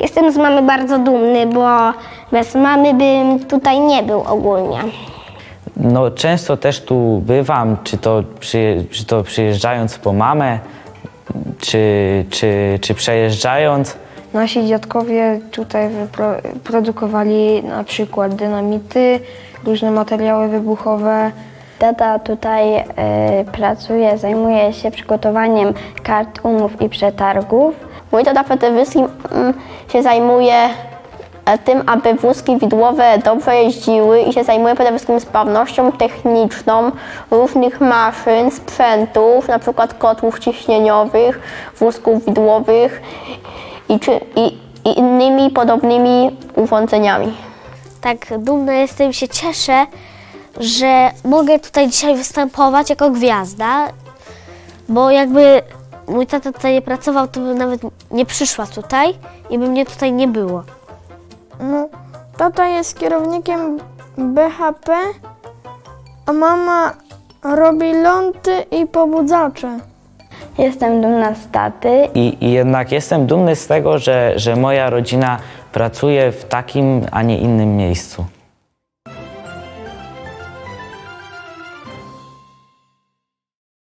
Jestem z mamy bardzo dumny, bo bez mamy bym tutaj nie był ogólnie. No często też tu bywam, czy to, przyje, czy to przyjeżdżając po mamę, czy, czy, czy przejeżdżając. Nasi dziadkowie tutaj produkowali na przykład dynamity, różne materiały wybuchowe. Tata tutaj y, pracuje, zajmuje się przygotowaniem kart umów i przetargów. Mój tata przede wszystkim mm, się zajmuje e, tym, aby wózki widłowe dobrze jeździły i się zajmuje przede wszystkim sprawnością techniczną różnych maszyn, sprzętów, na przykład kotłów ciśnieniowych, wózków widłowych i, czy, i, i innymi podobnymi urządzeniami. tak dumna jestem się cieszę, że mogę tutaj dzisiaj występować jako gwiazda, bo jakby mój tata tutaj nie pracował, to bym nawet nie przyszła tutaj i by mnie tutaj nie było. No, tata jest kierownikiem BHP, a mama robi ląty i pobudzacze. Jestem dumna z taty I, I jednak jestem dumny z tego, że, że moja rodzina pracuje w takim, a nie innym miejscu.